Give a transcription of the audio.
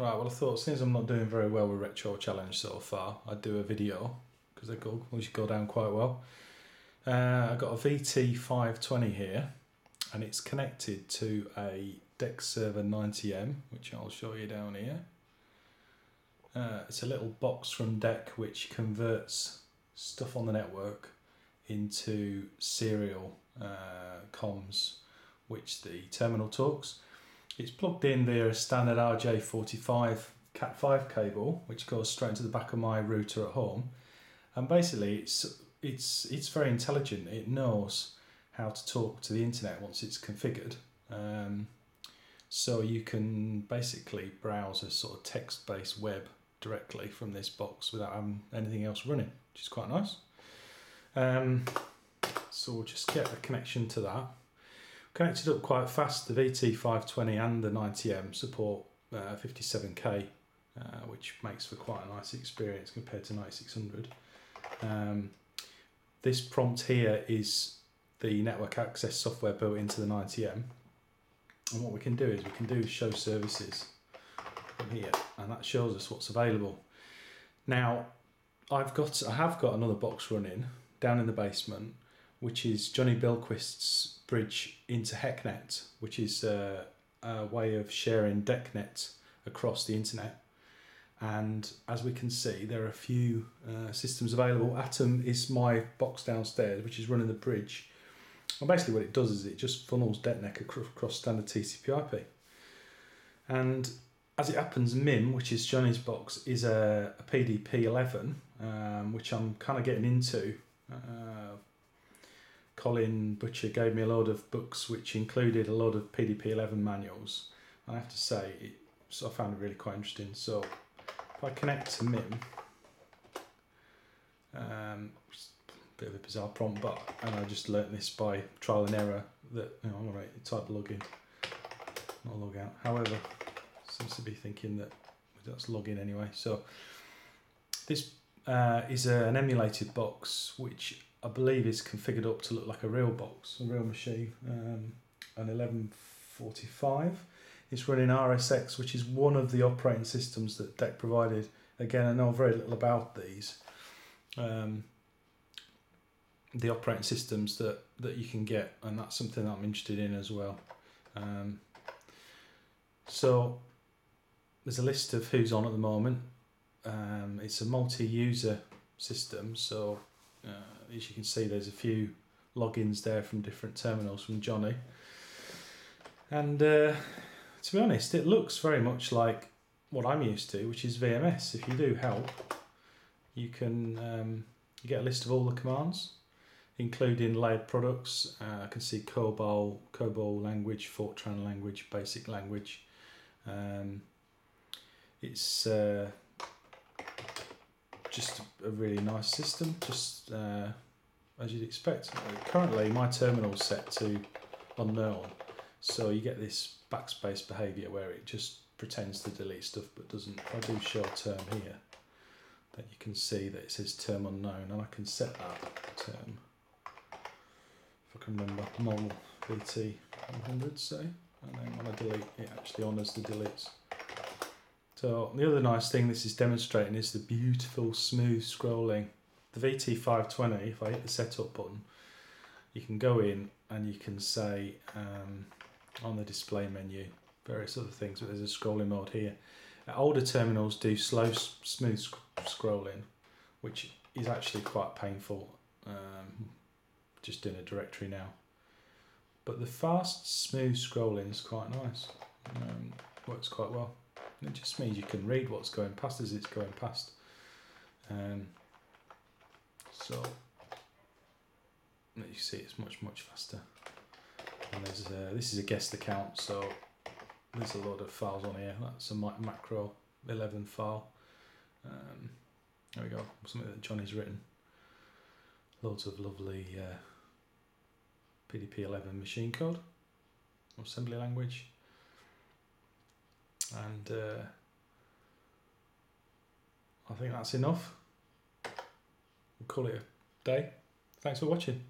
Right, well, I thought since I'm not doing very well with Retro Challenge so far, I'd do a video because they go, should go down quite well. Uh, I've got a VT520 here and it's connected to a DECserver 90M, which I'll show you down here. Uh, it's a little box from DEC which converts stuff on the network into serial uh, comms, which the terminal talks. It's plugged in via a standard RJ45 Cat5 cable, which goes straight into the back of my router at home. And basically, it's it's it's very intelligent. It knows how to talk to the internet once it's configured. Um, so you can basically browse a sort of text-based web directly from this box without having anything else running, which is quite nice. Um, so we'll just get a connection to that. Connected up quite fast. The VT520 and the 90M support uh, 57k, uh, which makes for quite a nice experience compared to 9600. Um, this prompt here is the network access software built into the 90M. And what we can do is we can do show services from here, and that shows us what's available. Now, I've got I have got another box running down in the basement, which is Johnny Billquist's bridge into HECnet, which is uh, a way of sharing DECnet across the internet. And as we can see, there are a few uh, systems available. Atom is my box downstairs, which is running the bridge. And basically, what it does is it just funnels DECnet across standard TCP/IP. And as it happens, MIM, which is Johnny's box, is a, a PDP-11, um, which I'm kind of getting into. Colin Butcher gave me a lot of books which included a lot of PDP-11 manuals. I have to say, it, so I found it really quite interesting. So if I connect to MIM, um, bit of a bizarre prompt, but and I just learnt this by trial and error that you know, I'm alright, type login, not log out. However, seems to be thinking that that's login anyway. So this uh, is a, an emulated box which I believe is configured up to look like a real box, a real machine, um, an 1145. It's running RSX, which is one of the operating systems that DEC provided. Again, I know very little about these. Um, the operating systems that, that you can get, and that's something that I'm interested in as well. Um, so there's a list of who's on at the moment. Um, it's a multi-user system, so uh, as you can see, there's a few logins there from different terminals from Johnny. And uh, to be honest, it looks very much like what I'm used to, which is VMS. If you do help, you can um, you get a list of all the commands, including layered products. Uh, I can see COBOL, COBOL language, Fortran language, basic language. Um, it's uh, just a really nice system, just uh, as you'd expect. Currently, my terminal's set to unknown, so you get this backspace behavior where it just pretends to delete stuff but doesn't. If I do show term here, that you can see that it says term unknown, and I can set that term. If I can remember, model VT 100, say, and then when I delete, it actually honours the deletes. So the other nice thing this is demonstrating is the beautiful smooth scrolling. The VT520, if I hit the setup button, you can go in and you can say um, on the display menu various other things, but there's a scrolling mode here. Older terminals do slow, smooth sc scrolling, which is actually quite painful. Um, just in a directory now. But the fast, smooth scrolling is quite nice. Um, works quite well. It just means you can read what's going past as it's going past. Um, so you see it's much much faster. And there's uh, this is a guest account, so there's a lot of files on here. That's a macro 11 file. Um, there we go, something that Johnny's written. Loads of lovely uh, PDP-11 machine code, assembly language and uh, I think that's enough. We'll call it a day. Thanks for watching.